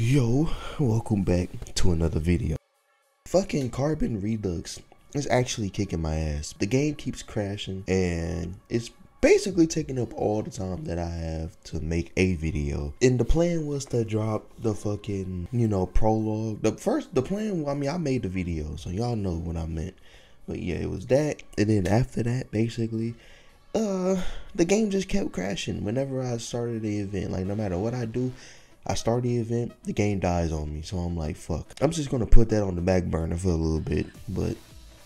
Yo, welcome back to another video. Fucking Carbon Redux is actually kicking my ass. The game keeps crashing and it's basically taking up all the time that I have to make a video. And the plan was to drop the fucking, you know, prologue. The first, the plan, I mean, I made the video, so y'all know what I meant. But yeah, it was that. And then after that, basically, uh, the game just kept crashing whenever I started the event. Like, no matter what I do, I start the event, the game dies on me. So I'm like, fuck. I'm just gonna put that on the back burner for a little bit. But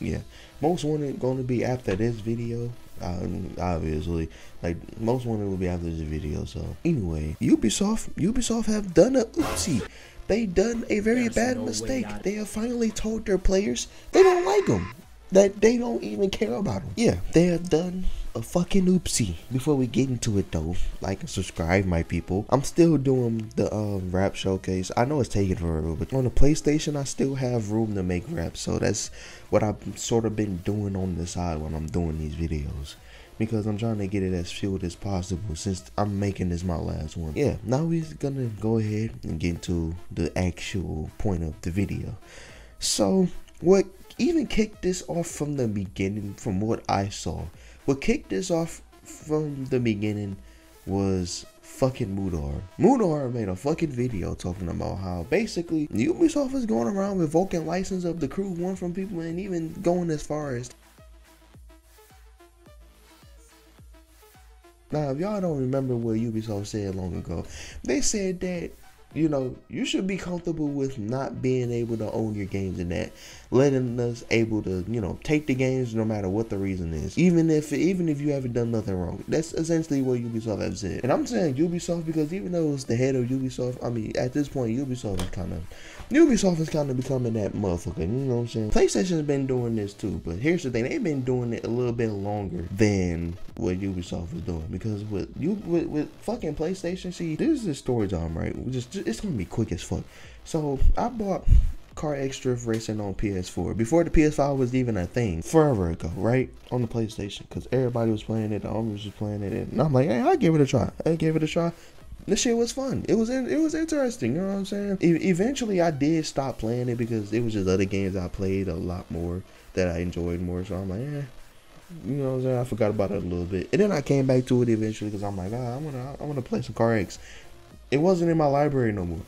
yeah, most wanted gonna be after this video. Um, obviously, like most wanted will be after this video. So anyway, Ubisoft, Ubisoft have done a oopsie. They done a very There's bad no mistake. They have finally told their players they don't like them. That they don't even care about them. Yeah, they have done a fucking oopsie. Before we get into it though, like and subscribe, my people. I'm still doing the um, wrap showcase. I know it's taking forever, but on the PlayStation, I still have room to make wrap. So that's what I've sort of been doing on the side when I'm doing these videos. Because I'm trying to get it as filled as possible since I'm making this my last one. Yeah, now we're gonna go ahead and get into the actual point of the video. So, what even kicked this off from the beginning, from what I saw, what kicked this off from the beginning was fucking Mudar. Mudar made a fucking video talking about how basically Ubisoft is going around revoking license of the crew one from people and even going as far as Now, if y'all don't remember what Ubisoft said long ago, they said that you know you should be comfortable with not being able to own your games and that letting us able to you know take the games no matter what the reason is, even if even if you haven't done nothing wrong. That's essentially what Ubisoft have said, and I'm saying Ubisoft because even though it's the head of Ubisoft, I mean at this point Ubisoft is kind of Ubisoft is kind of becoming that motherfucker. You know what I'm saying? PlayStation's been doing this too, but here's the thing: they've been doing it a little bit longer than what Ubisoft is doing. Because with you with, with fucking PlayStation, see, this is the story time, right? We Just it's gonna be quick as fuck. So I bought CarX Drift Racing on PS4 before the PS5 was even a thing forever ago, right? On the PlayStation, because everybody was playing it, the owners was playing it, and I'm like, hey, I give it a try. I gave it a try. This shit was fun. It was in, it was interesting. You know what I'm saying? E- eventually, I did stop playing it because it was just other games I played a lot more that I enjoyed more. So I'm like, eh, you know what I'm saying? I forgot about it a little bit, and then I came back to it eventually because I'm like, ah, I'm gonna I'm gonna play some Car X. It wasn't in my library no more.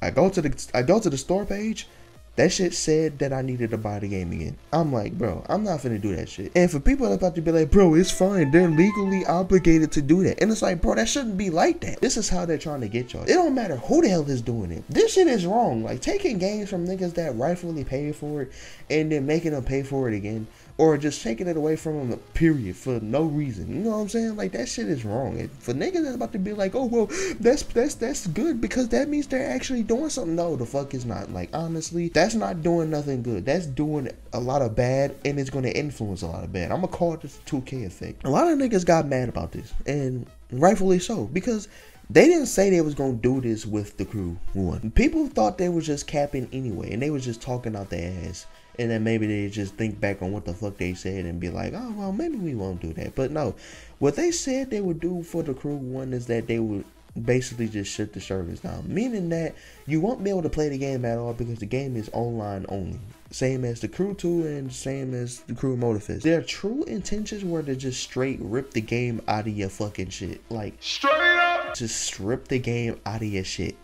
I go to the, I go to the store page. That shit said that I needed to buy the game again. I'm like, bro, I'm not finna do that shit. And for people that about to be like, bro, it's fine. They're legally obligated to do that. And it's like, bro, that shouldn't be like that. This is how they're trying to get y'all. It don't matter who the hell is doing it. This shit is wrong. Like taking games from niggas that rightfully paid for it and then making them pay for it again. Or just taking it away from them, period, for no reason. You know what I'm saying? Like that shit is wrong. And for niggas that's about to be like, oh well, that's that's that's good because that means they're actually doing something. No, the fuck is not. Like honestly, that's not doing nothing good. That's doing a lot of bad, and it's gonna influence a lot of bad. I'm gonna call it the 2K effect. A lot of niggas got mad about this, and rightfully so because they didn't say they was gonna do this with the crew one. People thought they was just capping anyway, and they was just talking out their ass. And then maybe they just think back on what the fuck they said and be like, oh well, maybe we won't do that. But no, what they said they would do for the crew one is that they would basically just shut the service down, meaning that you won't be able to play the game at all because the game is online only. Same as the crew 2 and same as the crew Motorfest. Their true intentions were to just straight rip the game out of your fucking shit. Like Straight up. just strip the game out of your shit.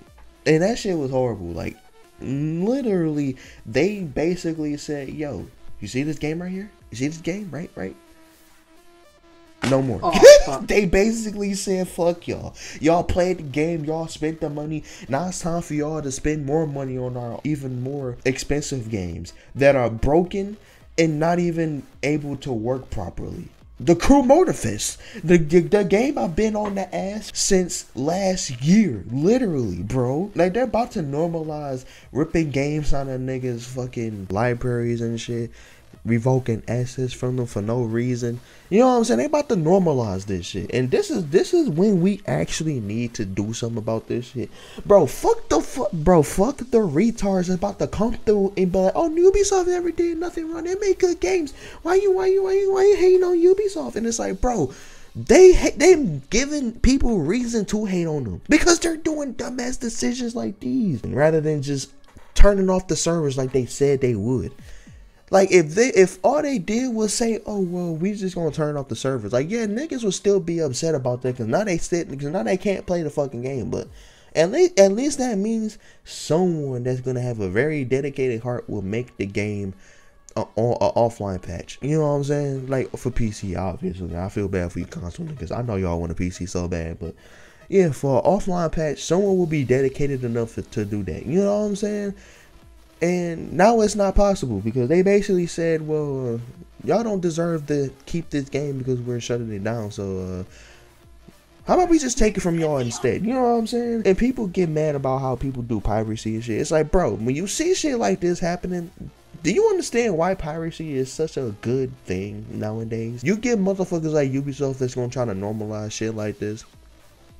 And that shit was horrible. Like, literally, they basically said, yo, you see this game right here? You see this game? Right, right? No more. Oh, they basically said, fuck y'all. Y'all played the game, y'all spent the money. Now it's time for y'all to spend more money on our even more expensive games that are broken and not even able to work properly. The Crew Motorfest, the, the game I've been on the ass since last year, literally, bro. Like they're about to normalize ripping games out of niggas' fucking libraries and shit, revoking assets from them for no reason. You know what I'm saying? They about to normalize this shit, and this is this is when we actually need to do something about this shit, bro. Fuck the fuck, bro. Fuck the retards about to come through and be like, oh, Ubisoft never did nothing wrong. They make good games. Why you why you why you why you hating on Ubisoft? And it's like, bro. they they giving people reason to hate on them because they're doing dumbass decisions like these rather than just turning off the servers like they said they would. Like if they if all they did was say, "Oh well, we just gonna turn off the servers," like yeah, niggas would still be upset about that because now they sit because now they can't play the fucking game. But at least at least that means someone that's gonna have a very dedicated heart will make the game a, a, a offline patch. You know what I'm saying? Like for PC, obviously. I feel bad for you console niggas. I know y'all want a PC so bad, but yeah, for an offline patch, someone will be dedicated enough to, to do that. You know what I'm saying? And now it's not possible because they basically said, well, uh, y'all don't deserve to keep this game because we're shutting it down. So, uh, how about we just take it from y'all instead? You know what I'm saying? And people get mad about how people do piracy and shit. It's like, bro, when you see shit like this happening, do you understand why piracy is such a good thing nowadays? You get motherfuckers like Ubisoft that's gonna try to normalize shit like this.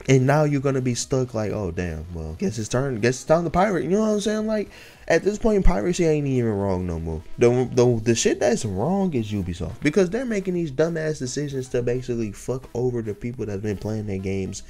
And now you're gonna be stuck like, oh damn, well, guess it's turn, guess it's time to pirate. You know what I'm saying? Like, at this point, piracy ain't even wrong no more. The, the the shit that's wrong is Ubisoft because they're making these dumbass decisions to basically fuck over the people that've been playing their games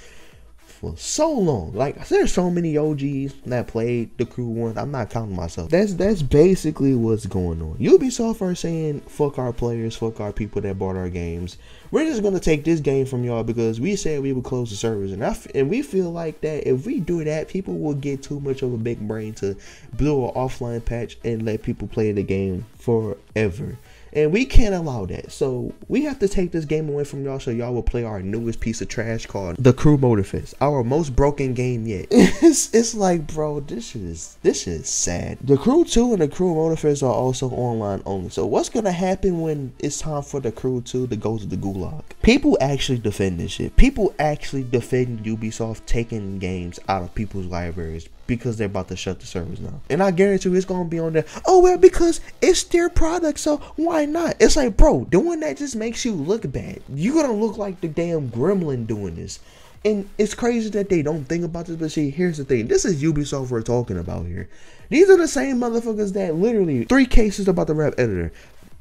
for so long. Like there's so many OGs that played the crew one. I'm not counting myself. That's that's basically what's going on. Ubisoft are saying fuck our players, fuck our people that bought our games. We're just gonna take this game from y'all because we said we would close the servers, and and we feel like that if we do that, people will get too much of a big brain to blow an offline patch and let people play the game forever. And we can't allow that. So we have to take this game away from y'all so y'all will play our newest piece of trash called The Crew Motorfest. Our most broken game yet. it's it's like bro, this shit is this shit is sad. The Crew 2 and the Crew Motorfest are also online only. So what's gonna happen when it's time for the Crew 2 to go to the gulag? People actually defend this shit. People actually defend Ubisoft taking games out of people's libraries because they're about to shut the servers down. And I guarantee you it's gonna be on there. Oh well, because it's their product, so why not? It's like, bro, doing that just makes you look bad. You're gonna look like the damn gremlin doing this. And it's crazy that they don't think about this, but see, here's the thing. This is Ubisoft we're talking about here. These are the same motherfuckers that literally three cases about the wrap editor.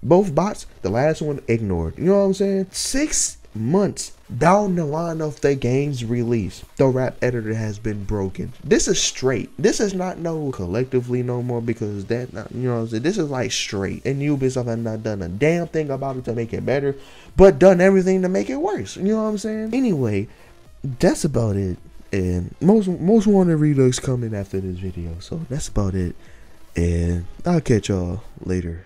Both bots, the last one ignored. You know what I'm saying? Six months down the line of the game's release, the wrap editor has been broken. This is straight. This is not no collectively no more because that not, you know what I'm saying. This is like straight, and Ubisoft have not done a damn thing about it to make it better, but done everything to make it worse. You know what I'm saying? Anyway, that's about it. And most most wanted redux coming after this video, so that's about it. And I'll catch y'all later.